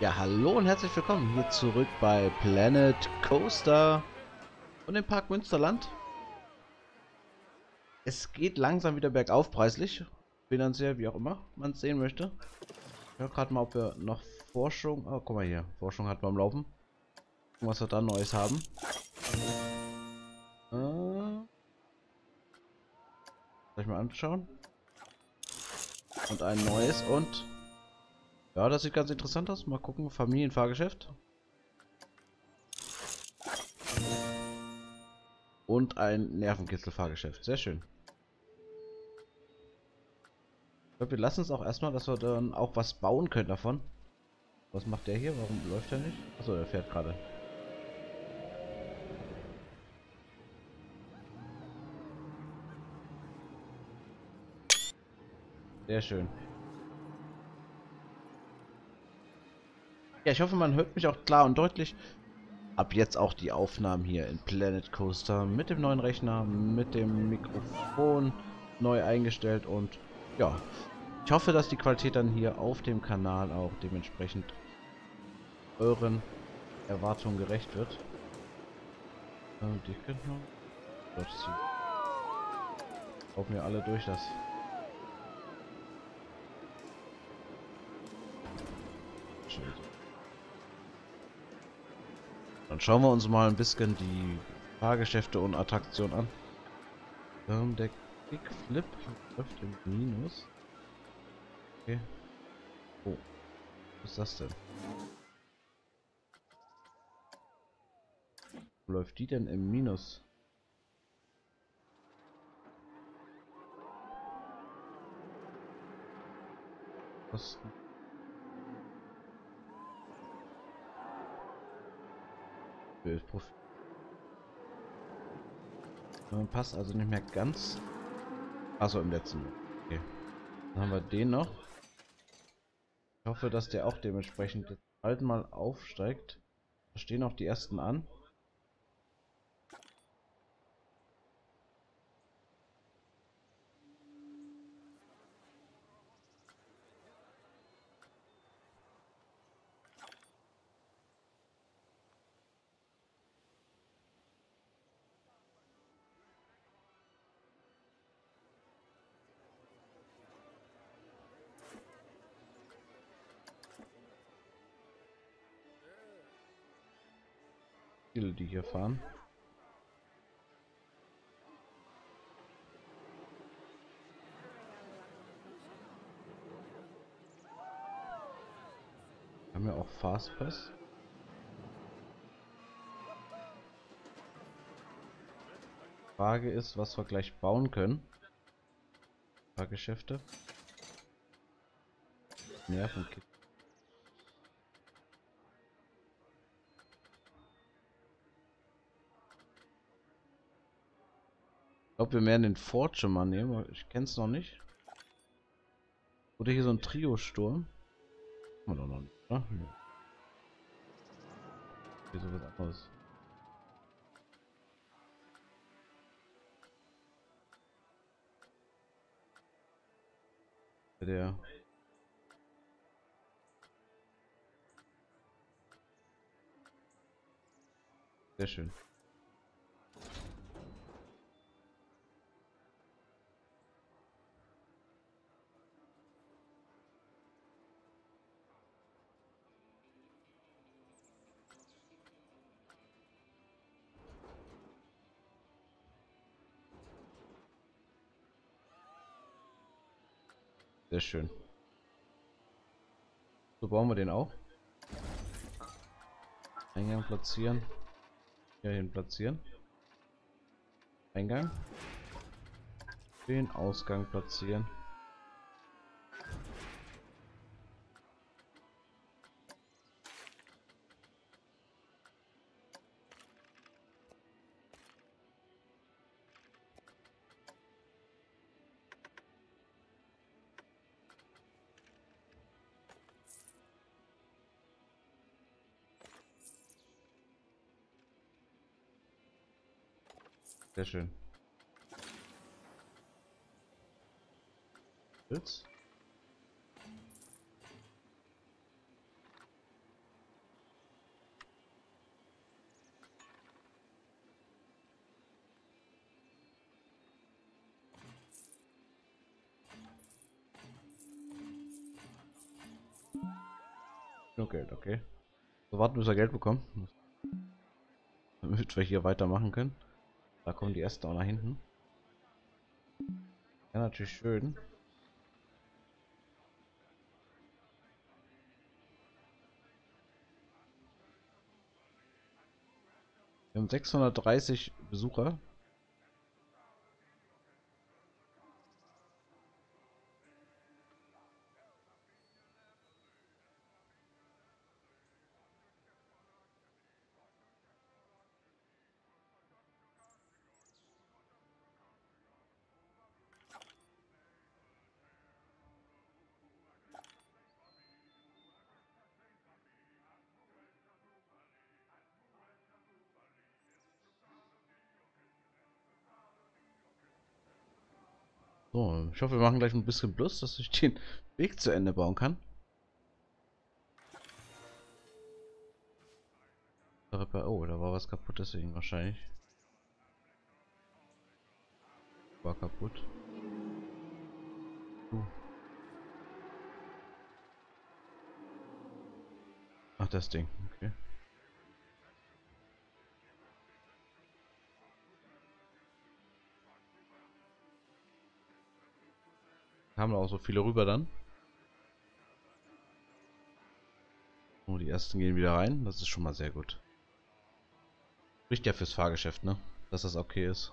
Ja, hallo und herzlich willkommen hier zurück bei Planet Coaster und dem Park Münsterland. Es geht langsam wieder bergauf preislich, finanziell, wie auch immer man es sehen möchte. Ich höre gerade mal, ob wir noch Forschung... Oh, guck mal hier, Forschung hat man am Laufen. Was wir da Neues haben. Äh, soll ich mal anschauen? Und ein neues und ja, das sieht ganz interessant aus. Mal gucken. Familienfahrgeschäft. Und ein Nervenkitzelfahrgeschäft. Sehr schön. Ich glaube, wir lassen es auch erstmal, dass wir dann auch was bauen können davon. Was macht der hier? Warum läuft er nicht? Achso, er fährt gerade. Sehr schön. Ja, ich hoffe, man hört mich auch klar und deutlich. Ab jetzt auch die Aufnahmen hier in Planet Coaster mit dem neuen Rechner, mit dem Mikrofon neu eingestellt und ja, ich hoffe, dass die Qualität dann hier auf dem Kanal auch dementsprechend euren Erwartungen gerecht wird. Ähm, die könnten noch... Gott, sie laufen wir alle durch das Dann schauen wir uns mal ein bisschen die Fahrgeschäfte und Attraktionen an. Ähm, der Kickflip läuft im Minus. Okay. Oh. Was ist das denn? Wo läuft die denn im Minus? Kosten. Bildprofil. Passt also nicht mehr ganz. Also im letzten. Okay. Dann haben wir den noch. Ich hoffe, dass der auch dementsprechend bald mal aufsteigt. Da stehen auch die ersten an. Viele, die hier fahren. Haben wir auch Fastpass. Frage ist, was wir gleich bauen können. Fahrgeschäfte. Nervenkit. Glaube, wir werden den Forge mal nehmen. Ich kenne es noch nicht. Oder hier so ein Trio-Sturm. Doch noch nicht, ne? Hier so was anderes. Der Sehr schön. Sehr schön. So bauen wir den auch. Eingang platzieren. Hier hin platzieren. Eingang. Den Ausgang platzieren. Sehr schön. Jetzt? Geld, okay. So warten, bis wir Geld bekommen. Damit wir hier weitermachen können. Da kommen die ersten auch nach hinten. Ja, natürlich schön. Wir haben 630 Besucher. So, ich hoffe, wir machen gleich ein bisschen Plus, dass ich den Weg zu Ende bauen kann. Oh, da war was kaputt, deswegen wahrscheinlich. War kaputt. Uh. Ach, das Ding, Kamen auch so viele rüber dann. Oh, die ersten gehen wieder rein. Das ist schon mal sehr gut. Spricht ja fürs Fahrgeschäft, ne? Dass das okay ist.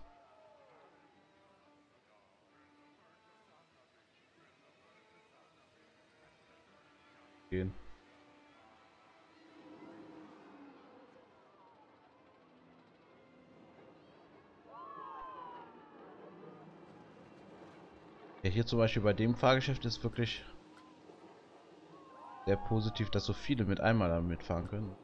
Gehen. Ja, hier zum Beispiel bei dem Fahrgeschäft ist wirklich sehr positiv, dass so viele mit einmal damit fahren können.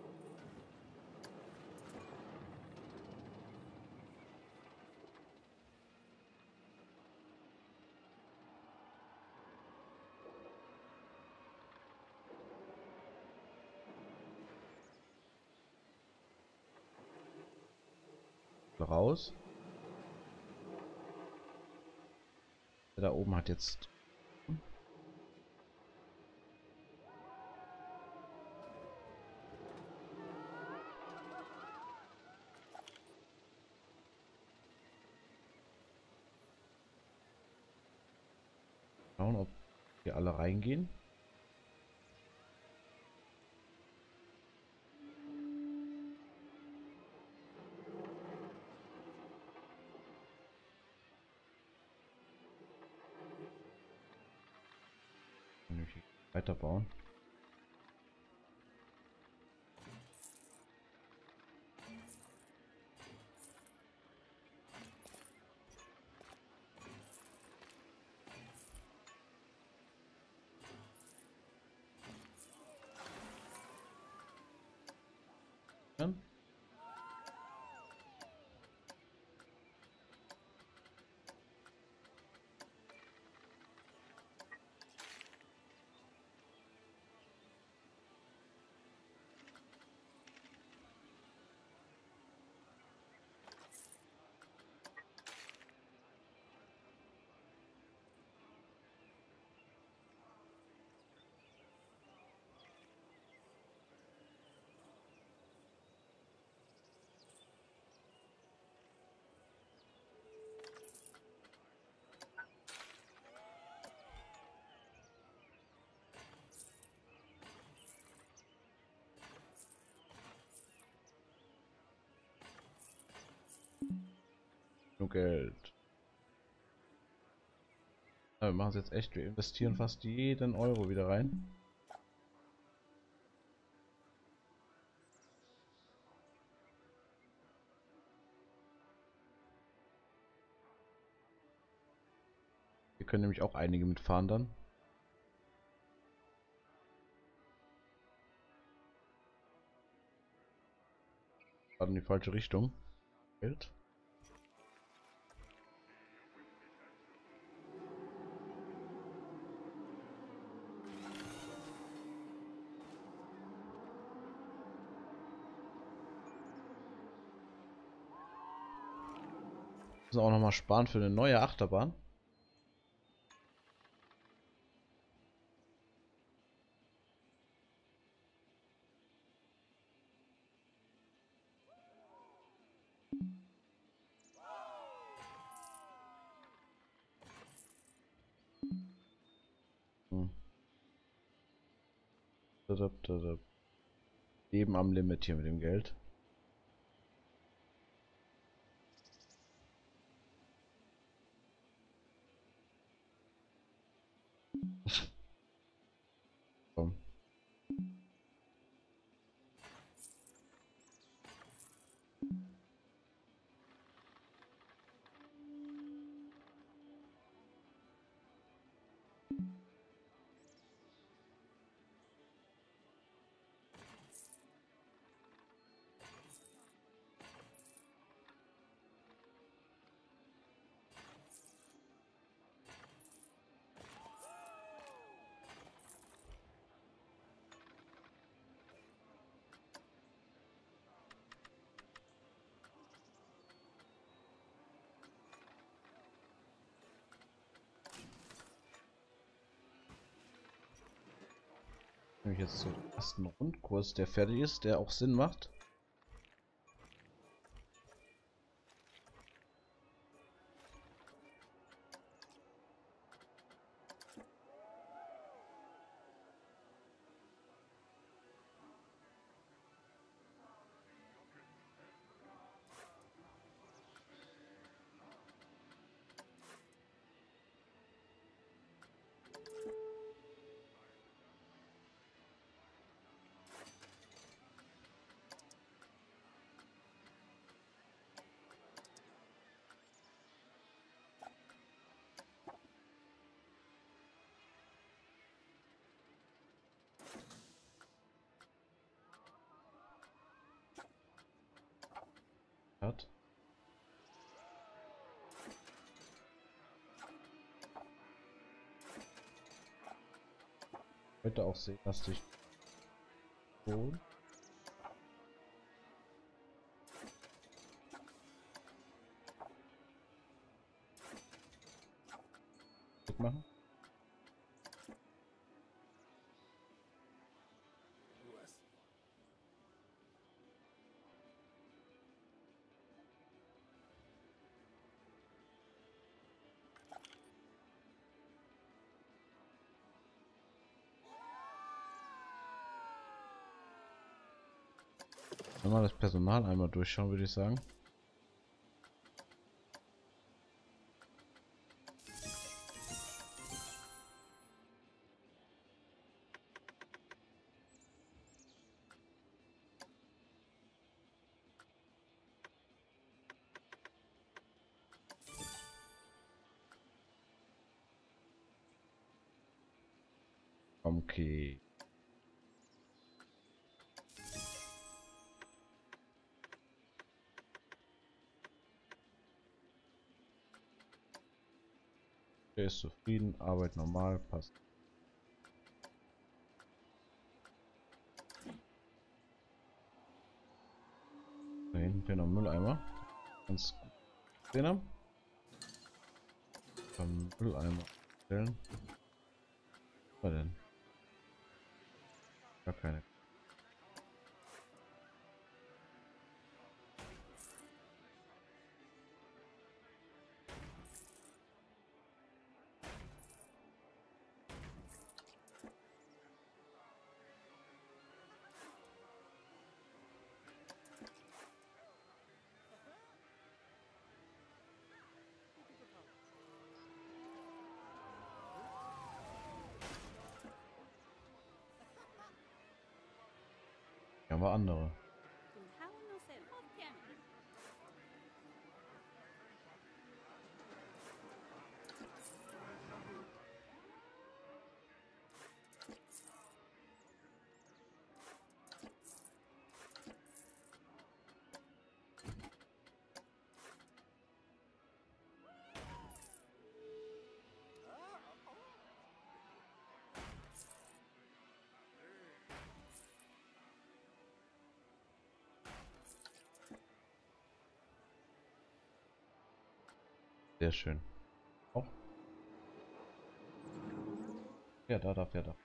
raus. Da oben hat jetzt... Schauen, ob wir alle reingehen. weiterbauen. Dann Nur Geld. Ja, wir machen es jetzt echt. Wir investieren fast jeden Euro wieder rein. Wir können nämlich auch einige mitfahren dann. In die falsche Richtung. Geld. Müssen auch nochmal sparen für eine neue Achterbahn. Hm. Eben am Limit hier mit dem Geld. Nämlich jetzt zum ersten Rundkurs, der fertig ist, der auch Sinn macht. Hat. Heute auch sehen, dass dich schon machen. Mal das Personal einmal durchschauen, würde ich sagen. Okay. Der ist zufrieden, Arbeit normal, passt. Da hinten fehlt noch Mülleimer. Ganz gut. Sehen haben. Kann Mülleimer stellen. Was denn? Gar keine. Aber andere. Sehr schön. Auch. Ja, da darf er da.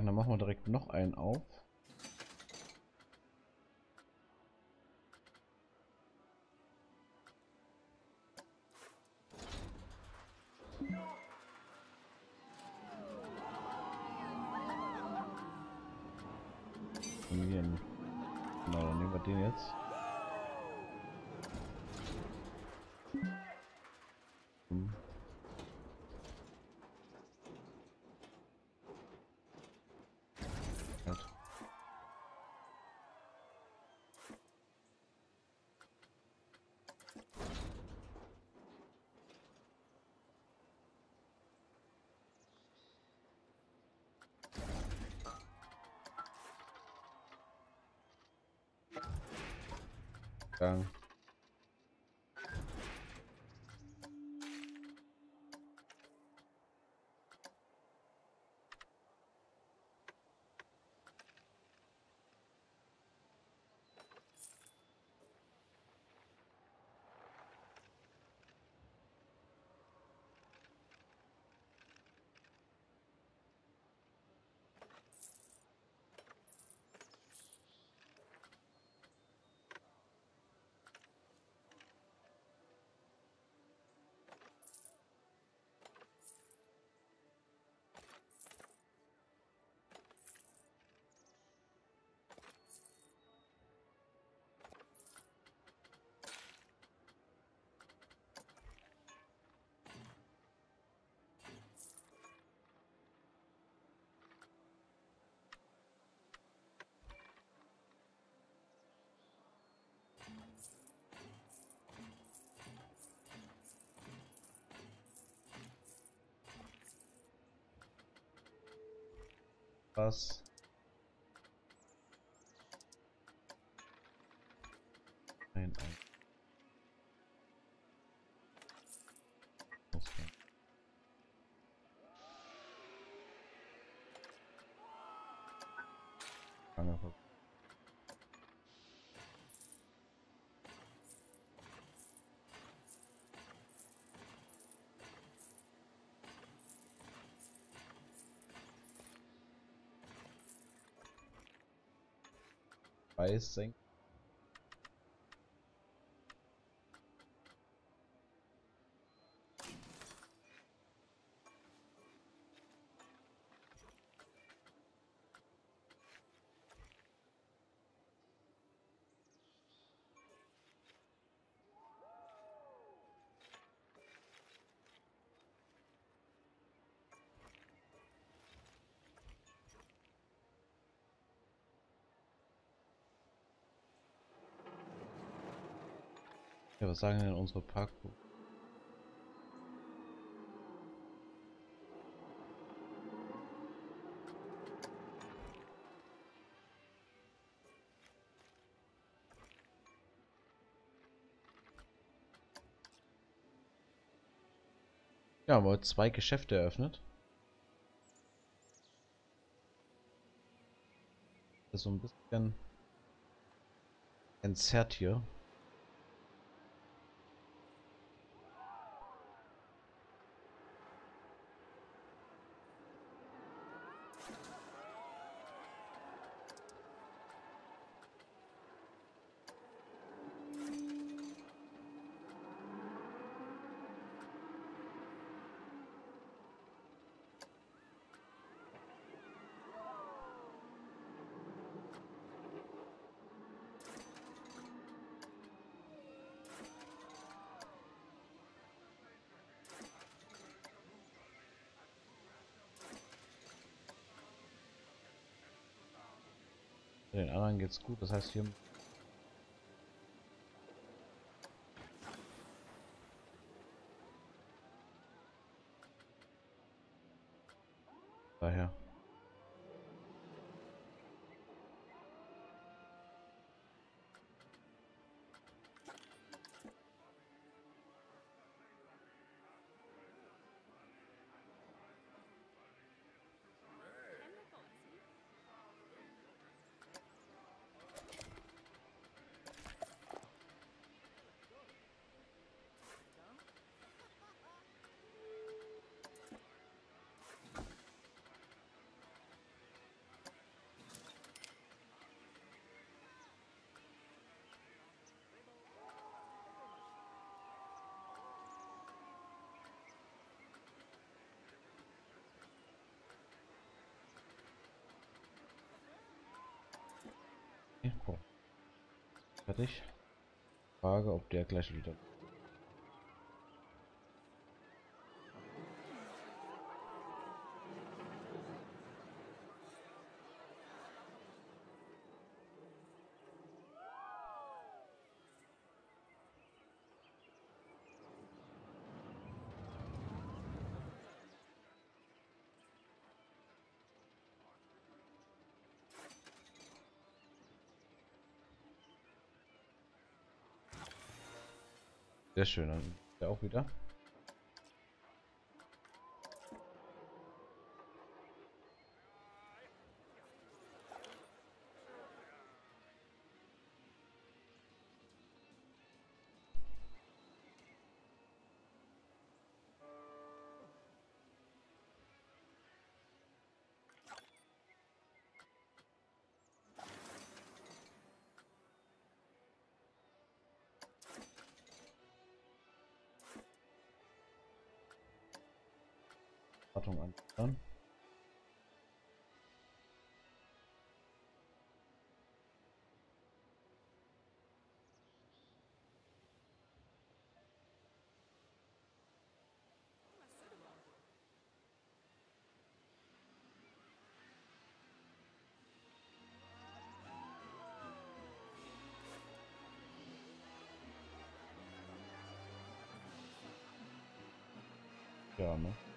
Dann machen wir direkt noch einen auf. Genau, dann nehmen wir den jetzt. So. Was? faz sem Ja, was sagen denn unsere Parkour? Ja, haben wir heute zwei Geschäfte eröffnet. So ein bisschen entzerrt hier. Anderen geht's gut, das heißt hier daher. Okay, cool. Fertig. Frage, ob der gleich wieder Sehr schön, dann der auch wieder. Wartung an. Dann. Ja, ne?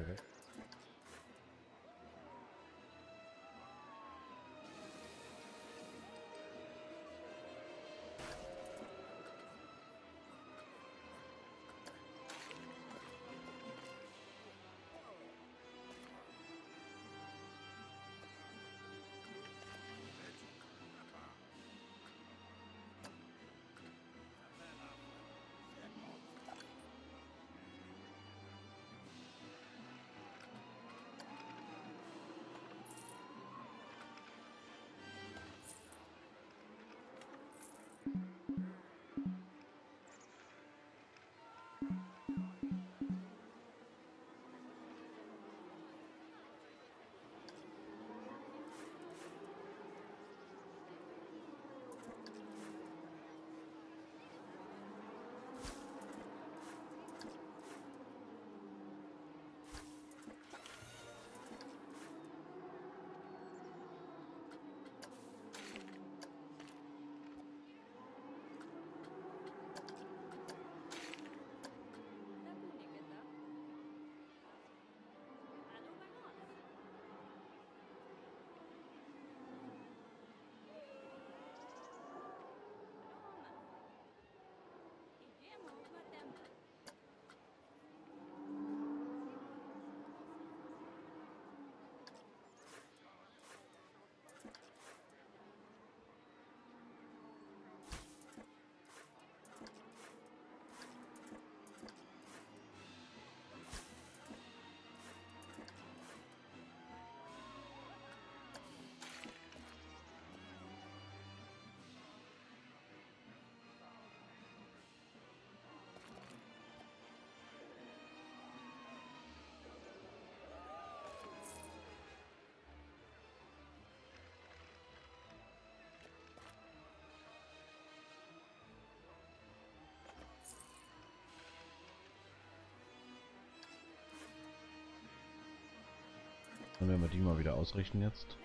of it. Dann werden wir die mal wieder ausrichten jetzt.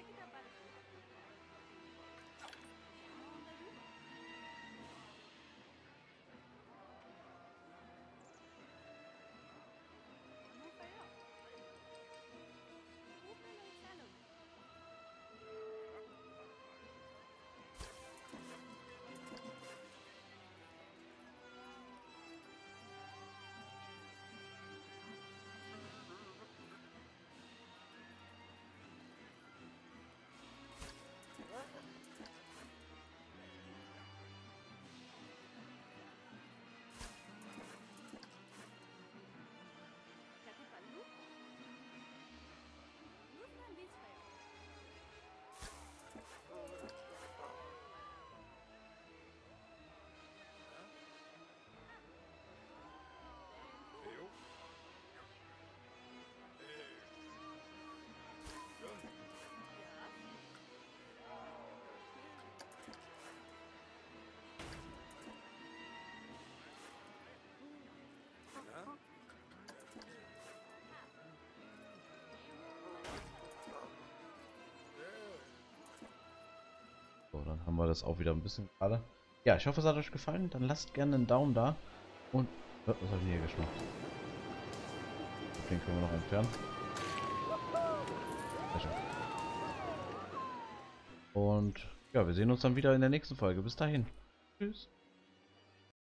Wir das auch wieder ein bisschen gerade. Ja, ich hoffe, es hat euch gefallen. Dann lasst gerne einen Daumen da. Und... Oh, was habe ich hier geschmacht? Den können wir noch entfernen. Und ja, wir sehen uns dann wieder in der nächsten Folge. Bis dahin. Tschüss.